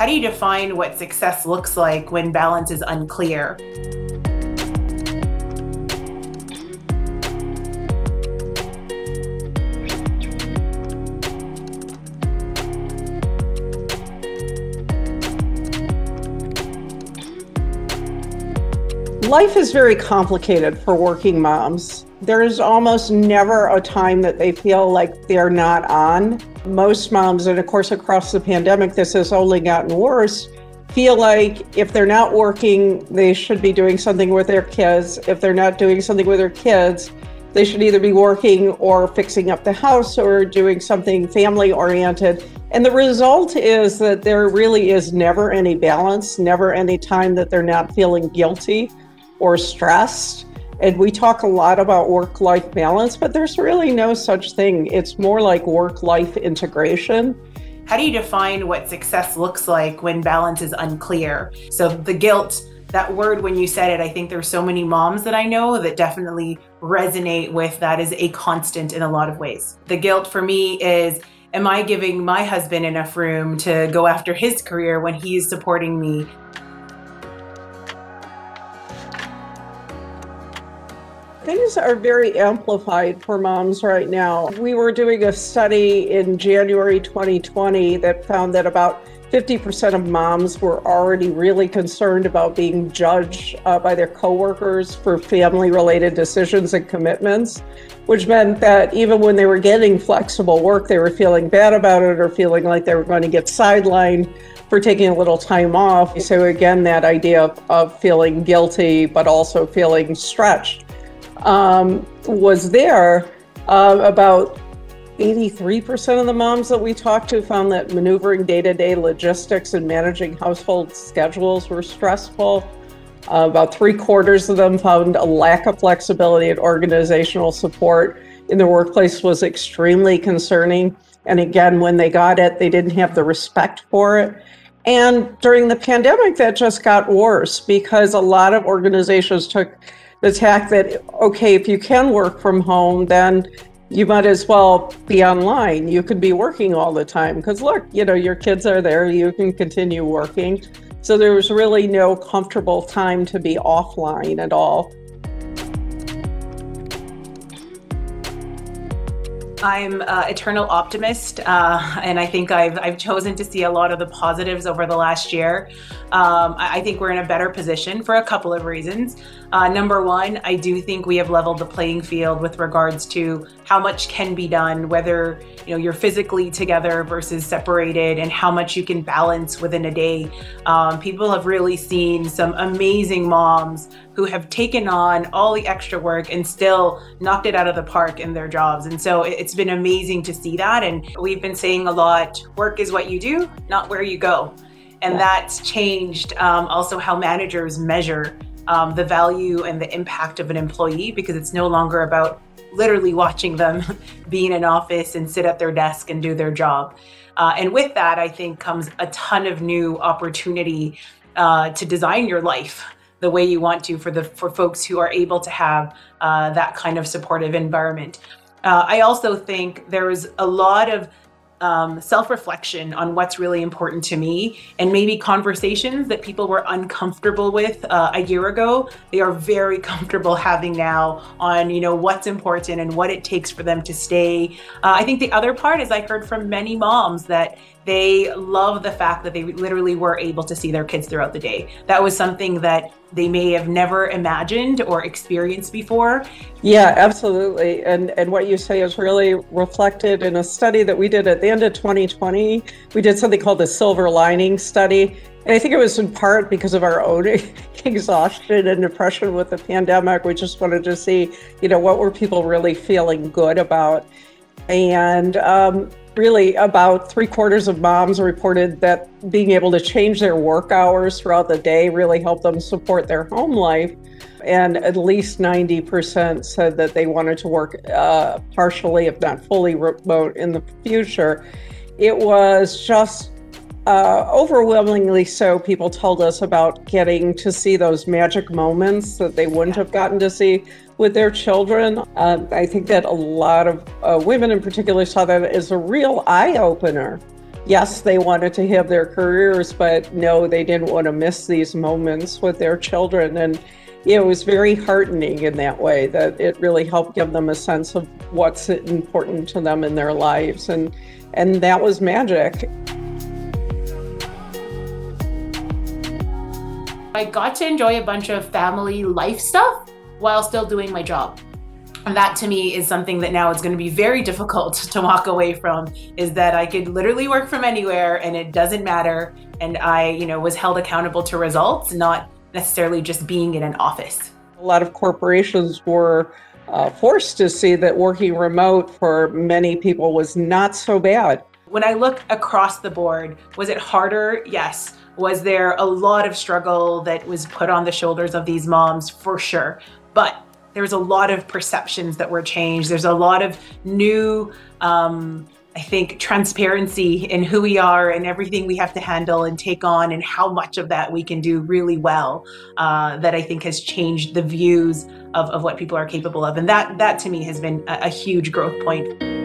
How do you define what success looks like when balance is unclear? Life is very complicated for working moms. There's almost never a time that they feel like they're not on. Most moms, and of course, across the pandemic, this has only gotten worse, feel like if they're not working, they should be doing something with their kids. If they're not doing something with their kids, they should either be working or fixing up the house or doing something family oriented. And the result is that there really is never any balance, never any time that they're not feeling guilty or stressed. And we talk a lot about work life balance, but there's really no such thing. It's more like work life integration. How do you define what success looks like when balance is unclear? So, the guilt, that word, when you said it, I think there's so many moms that I know that definitely resonate with that is a constant in a lot of ways. The guilt for me is Am I giving my husband enough room to go after his career when he's supporting me? Things are very amplified for moms right now. We were doing a study in January 2020 that found that about 50% of moms were already really concerned about being judged uh, by their coworkers for family related decisions and commitments, which meant that even when they were getting flexible work, they were feeling bad about it or feeling like they were going to get sidelined for taking a little time off. So, again, that idea of, of feeling guilty, but also feeling stretched um, was there, uh, about 83% of the moms that we talked to found that maneuvering day to day logistics and managing household schedules were stressful. Uh, about three quarters of them found a lack of flexibility and organizational support in the workplace was extremely concerning. And again, when they got it, they didn't have the respect for it. And during the pandemic, that just got worse because a lot of organizations took the tack that, okay, if you can work from home, then you might as well be online. You could be working all the time because look, you know, your kids are there, you can continue working. So there was really no comfortable time to be offline at all. I'm uh, eternal optimist, uh, and I think I've I've chosen to see a lot of the positives over the last year. Um, I, I, think we're in a better position for a couple of reasons. Uh, number one, I do think we have leveled the playing field with regards to how much can be done, whether you know you're physically together versus separated, and how much you can balance within a day. Um, people have really seen some amazing moms who have taken on all the extra work and still knocked it out of the park in their jobs. And so it's been amazing to see that. And we've been saying a lot work is what you do, not where you go. And yeah. that's changed um, also how managers measure um, the value and the impact of an employee because it's no longer about literally watching them be in an office and sit at their desk and do their job. Uh, and with that, I think comes a ton of new opportunity uh, to design your life the way you want to for the for folks who are able to have uh, that kind of supportive environment. Uh, I also think there's a lot of um, self reflection on what's really important to me, and maybe conversations that people were uncomfortable with uh, a year ago, they are very comfortable having now on you know what's important and what it takes for them to stay. Uh, I think the other part is I heard from many moms that they love the fact that they literally were able to see their kids throughout the day. That was something that they may have never imagined or experienced before. Yeah, absolutely. And and what you say is really reflected in a study that we did at the end of 2020. We did something called the silver lining study. And I think it was in part because of our own exhaustion and depression with the pandemic. We just wanted to see, you know, what were people really feeling good about. And um, really about three quarters of moms reported that being able to change their work hours throughout the day really helped them support their home life. And at least 90% said that they wanted to work uh, partially, if not fully remote in the future. It was just uh, overwhelmingly so, people told us about getting to see those magic moments that they wouldn't have gotten to see with their children. Uh, I think that a lot of uh, women in particular saw that as a real eye opener. yes, they wanted to have their careers, but no, they didn't want to miss these moments with their children. And it was very heartening in that way that it really helped give them a sense of what's important to them in their lives. And, and that was magic. I got to enjoy a bunch of family life stuff while still doing my job. And that to me is something that now is going to be very difficult to walk away from is that I could literally work from anywhere and it doesn't matter. And I, you know, was held accountable to results, not necessarily just being in an office. A lot of corporations were uh, forced to see that working remote for many people was not so bad. When I look across the board, was it harder? Yes. Was there a lot of struggle that was put on the shoulders of these moms? For sure. But there's a lot of perceptions that were changed. There's a lot of new, um, I think, transparency in who we are and everything we have to handle and take on, and how much of that we can do really well. Uh, that I think has changed the views of, of what people are capable of, and that that to me has been a, a huge growth point.